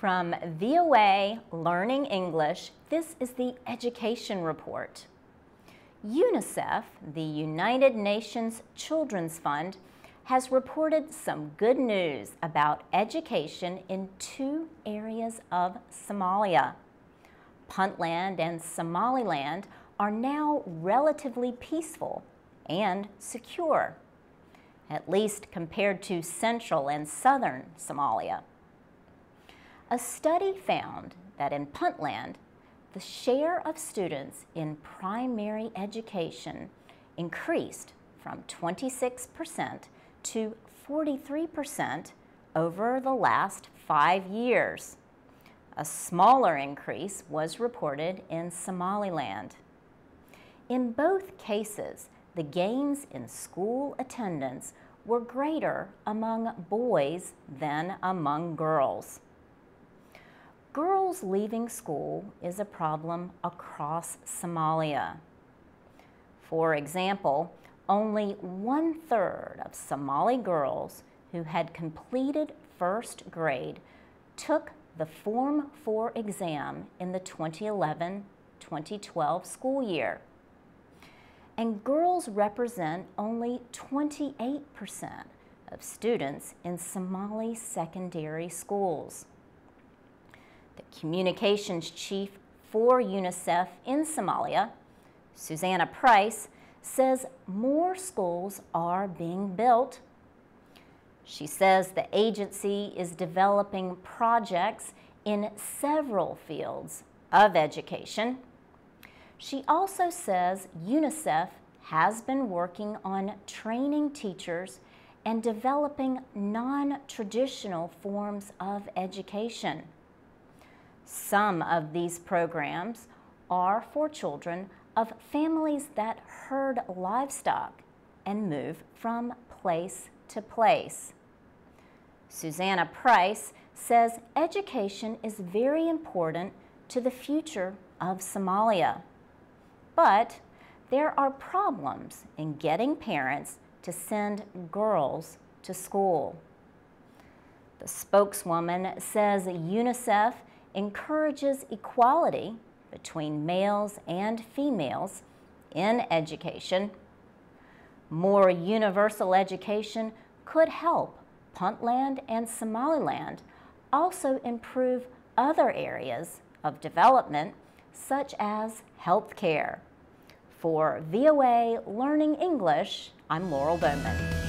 From VOA Learning English, this is the Education Report. UNICEF, the United Nations Children's Fund, has reported some good news about education in two areas of Somalia. Puntland and Somaliland are now relatively peaceful and secure, at least compared to central and southern Somalia. A study found that in Puntland, the share of students in primary education increased from 26% to 43% over the last five years. A smaller increase was reported in Somaliland. In both cases, the gains in school attendance were greater among boys than among girls. Girls leaving school is a problem across Somalia. For example, only one third of Somali girls who had completed first grade took the Form 4 exam in the 2011-2012 school year. And girls represent only 28% of students in Somali secondary schools. Communications chief for UNICEF in Somalia, Susannah Price, says more schools are being built. She says the agency is developing projects in several fields of education. She also says UNICEF has been working on training teachers and developing non-traditional forms of education. Some of these programs are for children of families that herd livestock and move from place to place. Susannah Price says education is very important to the future of Somalia. But there are problems in getting parents to send girls to school. The spokeswoman says UNICEF encourages equality between males and females in education. More universal education could help Puntland and Somaliland also improve other areas of development such as health care. For VOA Learning English, I'm Laurel Bowman.